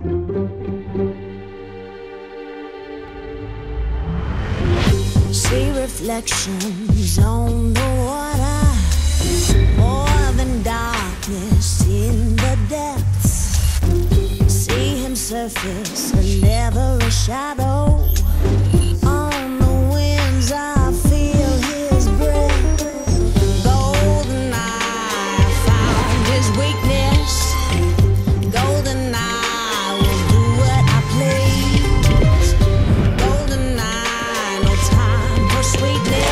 See reflections on the water, more than darkness in the depths. See him surface, and never a shadow. sweetness.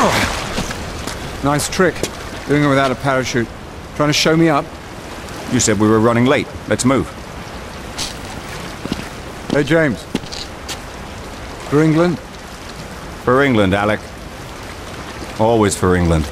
Nice trick, doing it without a parachute. Trying to show me up? You said we were running late. Let's move. Hey, James. For England? For England, Alec. Always for England.